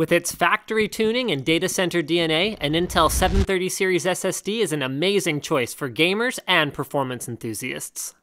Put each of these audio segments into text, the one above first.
With its factory tuning and data center DNA, an Intel 730 series SSD is an amazing choice for gamers and performance enthusiasts.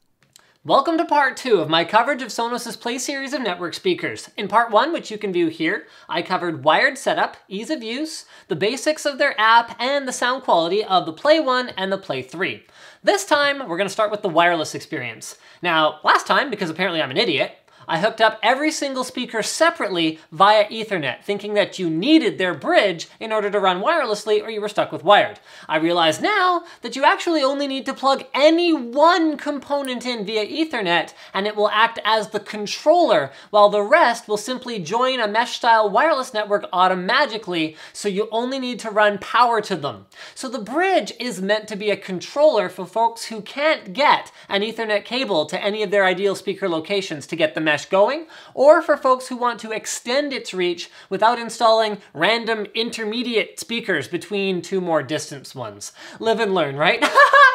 Welcome to part two of my coverage of Sonos' Play series of network speakers. In part one, which you can view here, I covered wired setup, ease of use, the basics of their app, and the sound quality of the Play 1 and the Play 3. This time, we're gonna start with the wireless experience. Now, last time, because apparently I'm an idiot, I hooked up every single speaker separately via ethernet, thinking that you needed their bridge in order to run wirelessly or you were stuck with wired. I realize now that you actually only need to plug any one component in via ethernet and it will act as the controller while the rest will simply join a mesh style wireless network automatically so you only need to run power to them. So the bridge is meant to be a controller for folks who can't get an ethernet cable to any of their ideal speaker locations to get the mesh going, or for folks who want to extend its reach without installing random intermediate speakers between two more distant ones. Live and learn, right?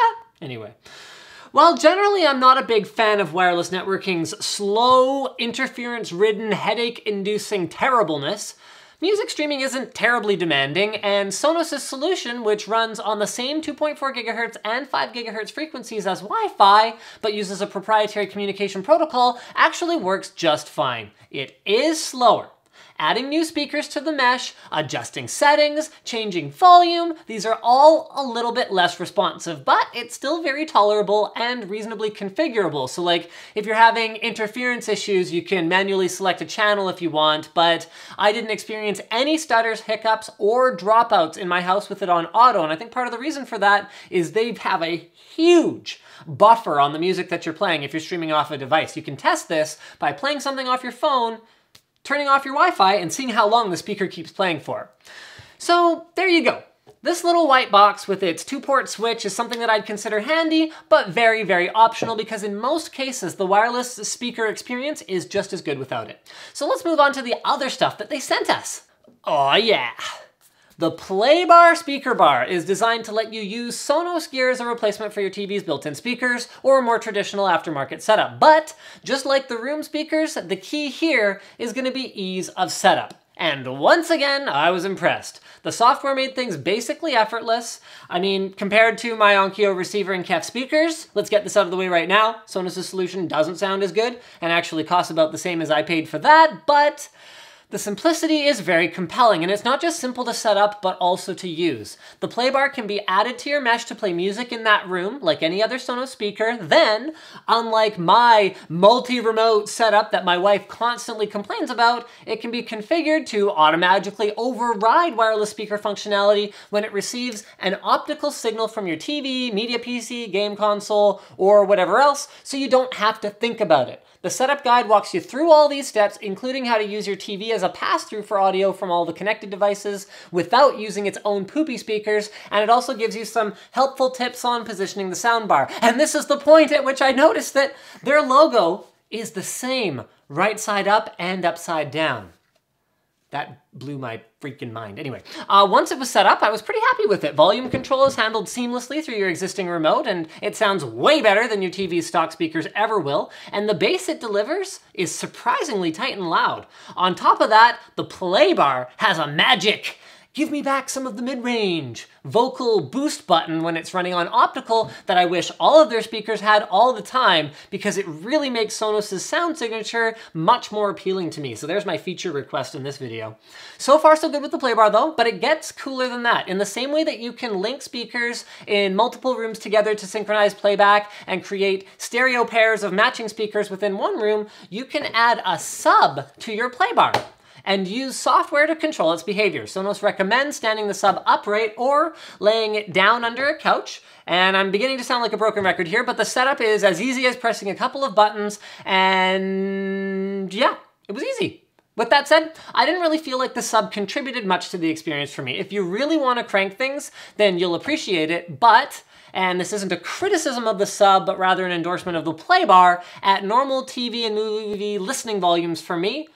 anyway. While generally I'm not a big fan of wireless networking's slow, interference-ridden, headache-inducing terribleness, Music streaming isn't terribly demanding, and Sonos' solution, which runs on the same 2.4 GHz and 5 GHz frequencies as Wi-Fi, but uses a proprietary communication protocol, actually works just fine. It is slower, adding new speakers to the mesh, adjusting settings, changing volume. These are all a little bit less responsive, but it's still very tolerable and reasonably configurable. So like if you're having interference issues, you can manually select a channel if you want, but I didn't experience any stutters, hiccups, or dropouts in my house with it on auto. And I think part of the reason for that is they have a huge buffer on the music that you're playing if you're streaming off a device. You can test this by playing something off your phone turning off your Wi-Fi and seeing how long the speaker keeps playing for. So there you go. This little white box with its two-port switch is something that I'd consider handy, but very, very optional because in most cases, the wireless speaker experience is just as good without it. So let's move on to the other stuff that they sent us. Oh yeah. The Playbar speaker bar is designed to let you use Sonos gear as a replacement for your TV's built-in speakers or a more traditional aftermarket setup. But just like the room speakers, the key here is going to be ease of setup. And once again, I was impressed. The software made things basically effortless. I mean, compared to my Onkyo receiver and KEF speakers, let's get this out of the way right now. Sonos' solution doesn't sound as good and actually costs about the same as I paid for that, but the simplicity is very compelling, and it's not just simple to set up, but also to use. The playbar can be added to your mesh to play music in that room, like any other Sonos speaker. Then, unlike my multi-remote setup that my wife constantly complains about, it can be configured to automatically override wireless speaker functionality when it receives an optical signal from your TV, media PC, game console, or whatever else, so you don't have to think about it. The setup guide walks you through all these steps, including how to use your TV as a pass-through for audio from all the connected devices without using its own poopy speakers, and it also gives you some helpful tips on positioning the soundbar. And this is the point at which I noticed that their logo is the same, right side up and upside down. That blew my freaking mind. Anyway, uh, once it was set up, I was pretty happy with it. Volume control is handled seamlessly through your existing remote, and it sounds way better than your TV's stock speakers ever will, and the bass it delivers is surprisingly tight and loud. On top of that, the play bar has a magic give me back some of the mid-range vocal boost button when it's running on optical that I wish all of their speakers had all the time because it really makes Sonos' sound signature much more appealing to me. So there's my feature request in this video. So far so good with the playbar though, but it gets cooler than that. In the same way that you can link speakers in multiple rooms together to synchronize playback and create stereo pairs of matching speakers within one room, you can add a sub to your playbar and use software to control its behavior. Sonos recommends standing the sub upright or laying it down under a couch. And I'm beginning to sound like a broken record here, but the setup is as easy as pressing a couple of buttons and yeah, it was easy. With that said, I didn't really feel like the sub contributed much to the experience for me. If you really want to crank things, then you'll appreciate it, but and this isn't a criticism of the sub, but rather an endorsement of the play bar, at normal TV and movie listening volumes for me,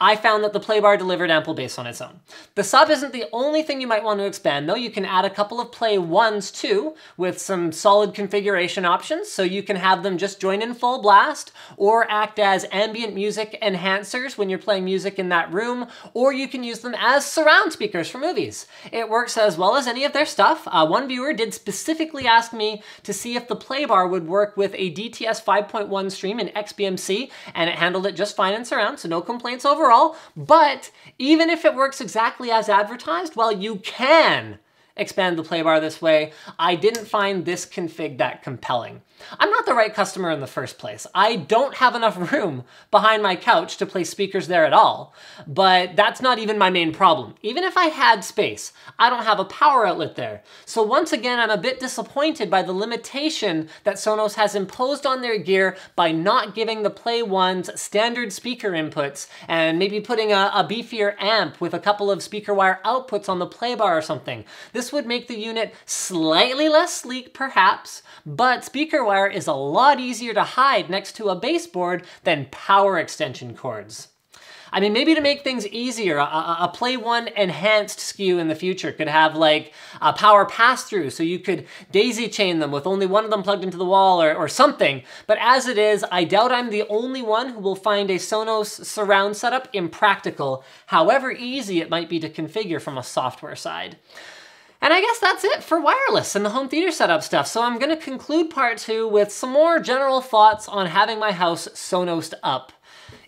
I found that the playbar delivered ample bass on its own. The sub isn't the only thing you might want to expand though. You can add a couple of play ones too with some solid configuration options so you can have them just join in full blast or act as ambient music enhancers when you're playing music in that room or you can use them as surround speakers for movies. It works as well as any of their stuff. Uh, one viewer did specifically ask me to see if the playbar would work with a DTS 5.1 stream in XBMC and it handled it just fine in surround so no complaints over but even if it works exactly as advertised, well, you can expand the playbar this way, I didn't find this config that compelling. I'm not the right customer in the first place. I don't have enough room behind my couch to place speakers there at all, but that's not even my main problem. Even if I had space, I don't have a power outlet there. So once again, I'm a bit disappointed by the limitation that Sonos has imposed on their gear by not giving the Play Ones standard speaker inputs and maybe putting a, a beefier amp with a couple of speaker wire outputs on the playbar or something. This would make the unit slightly less sleek perhaps, but speaker wire is a lot easier to hide next to a baseboard than power extension cords. I mean, maybe to make things easier, a, a, Play One enhanced SKU in the future could have like a power pass-through, so you could daisy chain them with only one of them plugged into the wall or, or something. But as it is, I doubt I'm the only one who will find a Sonos surround setup impractical, however easy it might be to configure from a software side. And I guess that's it for wireless and the home theater setup stuff. So I'm gonna conclude part two with some more general thoughts on having my house Sonosed up.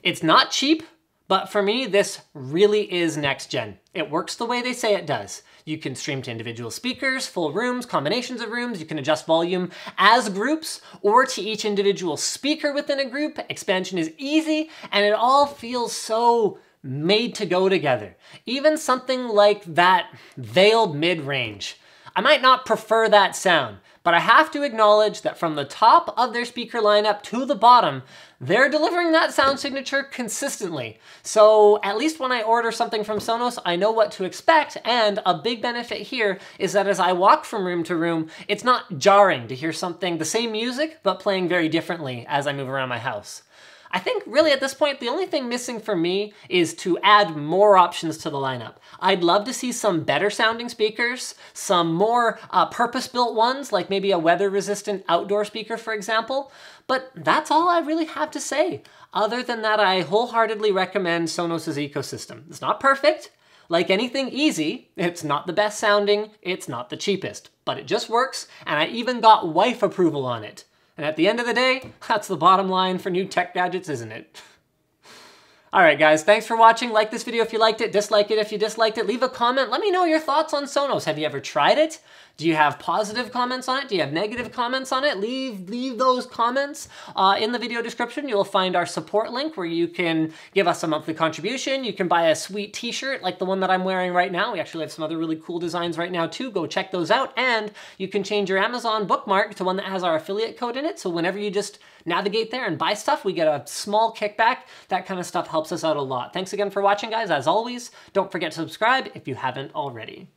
It's not cheap, but for me, this really is next gen. It works the way they say it does. You can stream to individual speakers, full rooms, combinations of rooms. You can adjust volume as groups or to each individual speaker within a group. Expansion is easy and it all feels so made to go together. Even something like that veiled mid-range. I might not prefer that sound, but I have to acknowledge that from the top of their speaker lineup to the bottom, they're delivering that sound signature consistently. So at least when I order something from Sonos, I know what to expect, and a big benefit here is that as I walk from room to room, it's not jarring to hear something, the same music, but playing very differently as I move around my house. I think really at this point, the only thing missing for me is to add more options to the lineup. I'd love to see some better sounding speakers, some more uh, purpose-built ones, like maybe a weather-resistant outdoor speaker, for example. But that's all I really have to say. Other than that, I wholeheartedly recommend Sonos' ecosystem. It's not perfect. Like anything easy, it's not the best sounding, it's not the cheapest, but it just works, and I even got wife approval on it. And at the end of the day, that's the bottom line for new tech gadgets, isn't it? Alright guys, thanks for watching. Like this video if you liked it, dislike it if you disliked it. Leave a comment, let me know your thoughts on Sonos. Have you ever tried it? Do you have positive comments on it? Do you have negative comments on it? Leave, leave those comments uh, in the video description. You'll find our support link where you can give us a monthly contribution. You can buy a sweet t-shirt like the one that I'm wearing right now. We actually have some other really cool designs right now too. Go check those out. And you can change your Amazon bookmark to one that has our affiliate code in it. So whenever you just navigate there and buy stuff, we get a small kickback. That kind of stuff helps us out a lot. Thanks again for watching, guys. As always, don't forget to subscribe if you haven't already.